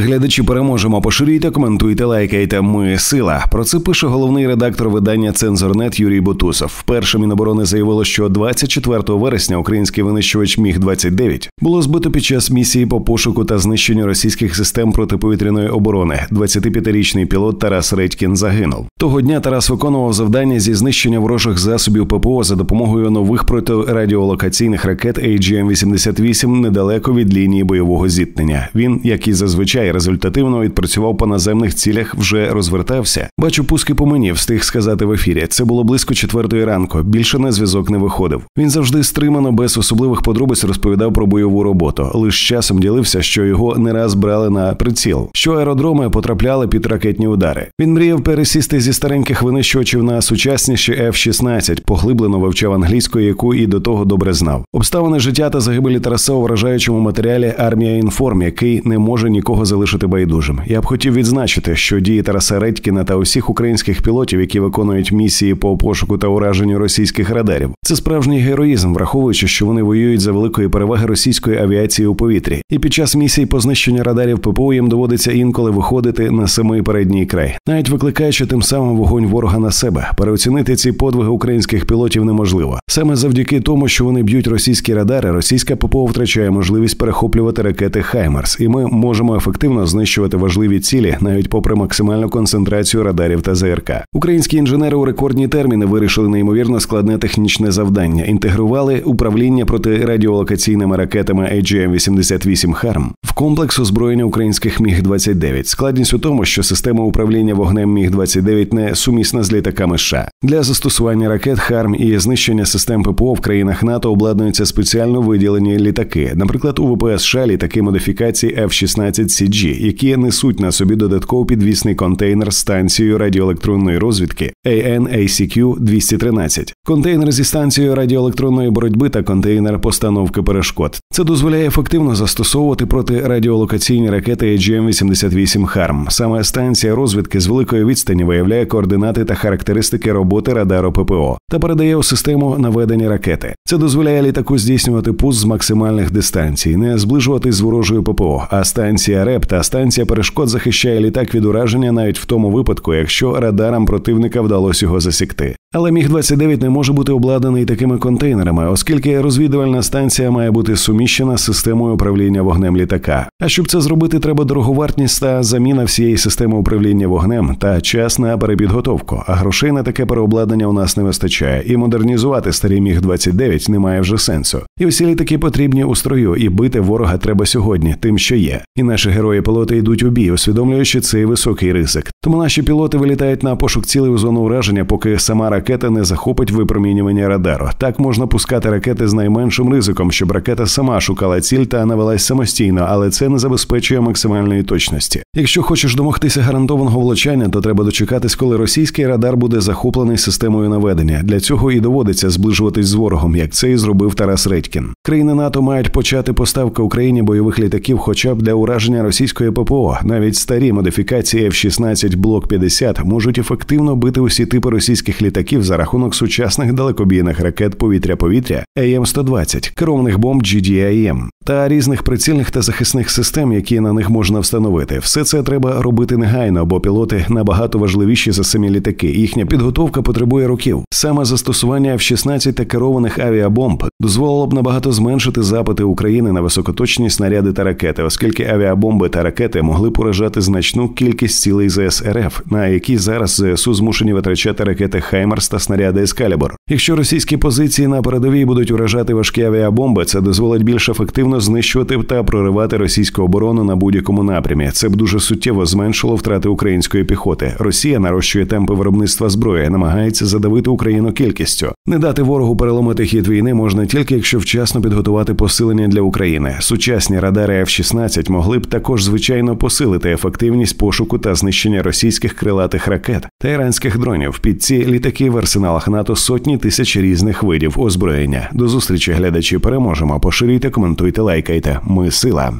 Глядачі переможемо. Поширюйте, коментуйте, лайкайте. Ми сила. Про це пише головний редактор видання Цензорнет Юрій Бутусов. Перше міноборони заявило, що 24 вересня український винищувач Міг 29 було збито під час місії по пошуку та знищенню російських систем протиповітряної оборони. 25-річний пілот Тарас Редькін загинув. Того дня Тарас виконував завдання зі знищення ворожих засобів ППО за допомогою нових протирадіолокаційних ракет AGM-88 недалеко від лінії бойового зіткнення. Він, як і зазвичай, результативно відпрацював по наземних цілях, вже розвертався. Бачу, пуски по мені встиг сказати в ефірі. Це було близько четвертої ранку. Більше на зв'язок не виходив. Він завжди стримано, без особливих подробиць розповідав про бойову роботу. Лиш часом ділився, що його не раз брали на приціл, що аеродроми потрапляли під ракетні удари. Він мріяв пересісти зі стареньких винищувачів на сучасніші F-16, поглиблено вивчав англійську, яку і до того добре знав. Обставини життя та загибелі Тараса у вражаючому матеріалі армія інформ, який не може нікого залишити байдужим. Я б хотів відзначити, що дії Тараса Редькіна та усіх українських пілотів, які виконують місії по пошуку та ураженню російських радарів, це справжній героїзм, враховуючи, що вони воюють за великої переваги російської авіації у повітрі, і під час місій по знищенню радарів ППО їм доводиться інколи виходити на самий передній край, навіть викликаючи тим самим вогонь ворога на себе. Переоцінити ці подвиги українських пілотів неможливо. Саме завдяки тому, що вони б'ють російські радари, російська ППО втрачає можливість перехоплювати ракети Хаймерс, і ми можемо ефективно знищувати важливі цілі навіть попри максимальну концентрацію радарів та ЗРК. Українські інженери у рекордні терміни вирішили неймовірно складне технічне завдання. Інтегрували управління протирадіолокаційними ракетами AGM-88 «Харм» в комплекс озброєння українських міг 29 Складність у тому, що система управління вогнем міг 29 не сумісна з літаками США. для застосування ракет «Харм» і знищення систем ППО в країнах НАТО обладнуються спеціально виділені літаки, наприклад, у ВПС США літаки модифікації F-16 CG, які несуть на собі додатково підвісний контейнер з станцією радіоелектронної розвідки AN-ACQ 213 контейнер зі станцією радіоелектронної боротьби та контейнер постановки перешкод. Це дозволяє ефективно застосовувати проти радіолокаційні ракети AGM-88 «Харм». Саме станція розвідки з великої відстані виявляє координати та характеристики роботи радару ППО та передає у систему наведення ракети. Це дозволяє літаку здійснювати пуск з максимальних дистанцій, не зближуватись з ворожою ППО. А станція РЕП та станція перешкод захищає літак від ураження навіть в тому випадку, якщо радарам противника вдалося його засікти. Але міг 29 не може бути обладнаний такими контейнерами, оскільки розвідувальна станція має бути суміщена з системою управління вогнем літака. А щоб це зробити, треба дороговартність та заміна всієї системи управління вогнем та час на перепідготовку. А грошей на таке переобладнання у нас не вистачає, і модернізувати старий міг 29 немає вже сенсу. І усі літаки потрібні у строю, і бити ворога треба сьогодні, тим, що є. І наші герої-пілоти йдуть у бій, усвідомлюючи цей високий ризик. Тому наші пілоти вилітають на пошук цілей у зону ураження, поки сама ракета не захопить випромінювання радару. Так можна пускати ракети з найменшим ризиком, щоб ракета сама шукала ціль та навелась самостійно, але це не забезпечує максимальної точності. Якщо хочеш домогтися гарантованого влучання, то треба дочекатись, коли російський радар буде захоплений системою наведення. Для цього і доводиться зближуватись з ворогом, як це і зробив Тарас Редькін. Країни НАТО мають почати поставки Україні бойових літаків, хоча б для ураження російської ППО. Навіть старі модифікації F-16 Блок 50 можуть ефективно бити усі типи російських літаків за рахунок сучасних далекобійних ракет повітря-повітря АМ-120, керованих бомб GDIM та різних прицільних та захисних систем, які на них можна встановити. Все це треба робити негайно, бо пілоти набагато важливіші за самі літаки. Їхня підготовка потребує років. Саме застосування F-16 та керованих авіабомб дозволило б набагато зменшити запити України на високоточні снаряди та ракети, оскільки авіабомби та ракети могли поражати значну кількість цілей ЗС РФ, на які зараз ЗСУ змушені витрачати ракети Хаймарс та снаряди Ескалібор. Якщо російські позиції на передовій будуть уражати важкі авіабомби, це дозволить більш ефективно знищувати та проривати російську оборону на будь-якому напрямі. Це б дуже суттєво зменшило втрати української піхоти. Росія нарощує темпи виробництва зброї, намагається задавити Україну кількістю. Не дати ворогу переломити хід війни можна тільки якщо вчасно підготувати посилення для України. Сучасні радари F-16 могли б також звичайно посилити ефективність пошуку та знищення російських крилатих ракет та іранських дронів. Під ці літаки в арсеналах НАТО сотні тисяч різних видів озброєння. До зустрічі глядачі переможемо. Поширюйте, коментуйте, лайкайте. Ми сила.